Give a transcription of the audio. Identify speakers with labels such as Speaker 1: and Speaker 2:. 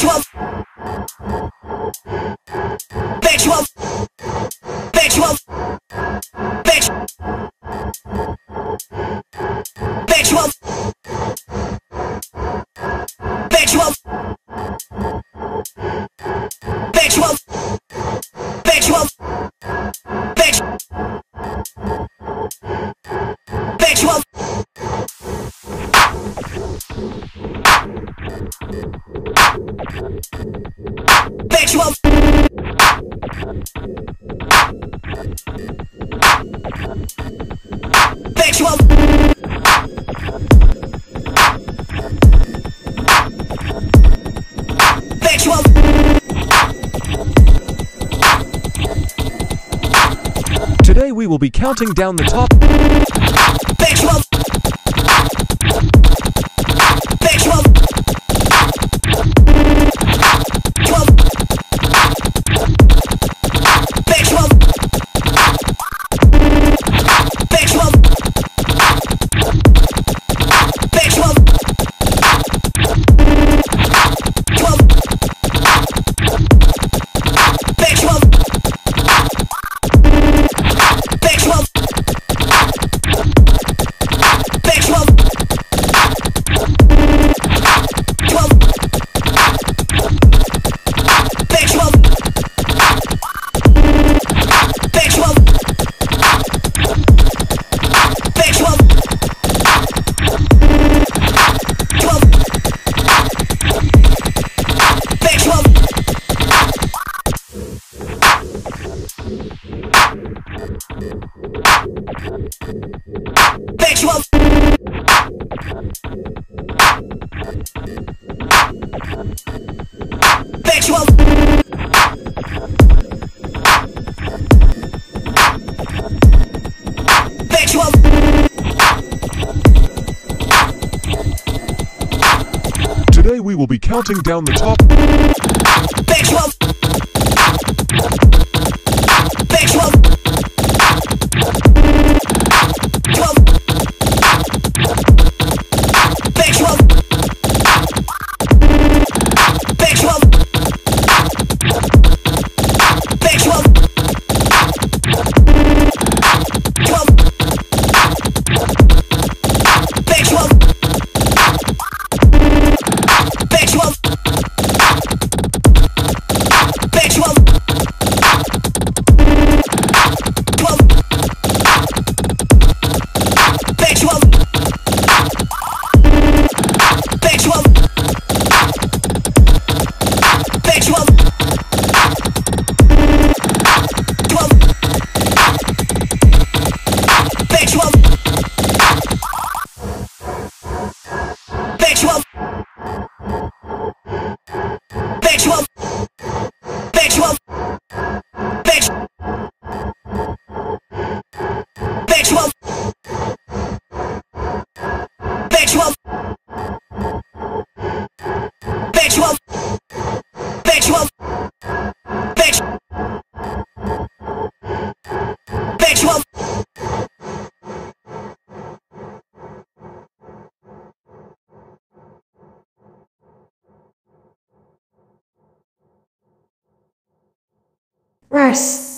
Speaker 1: Bitch, what? Bitch, what? Bitch, what? Bitch. Bitch, what? Bitch, what? Bitch, what? Bitch, what? Bitch. Bitch, what? Today we will be counting down the top. Today we will be counting down the top. Rest.